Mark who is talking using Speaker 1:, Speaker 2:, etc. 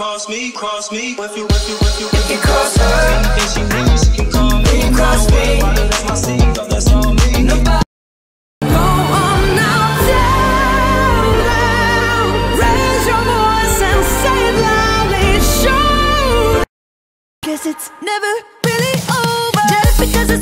Speaker 1: cross me, cross me. If you, if you, if you, if
Speaker 2: you cross her,
Speaker 1: then she
Speaker 3: Cause it's never really over. Just because it's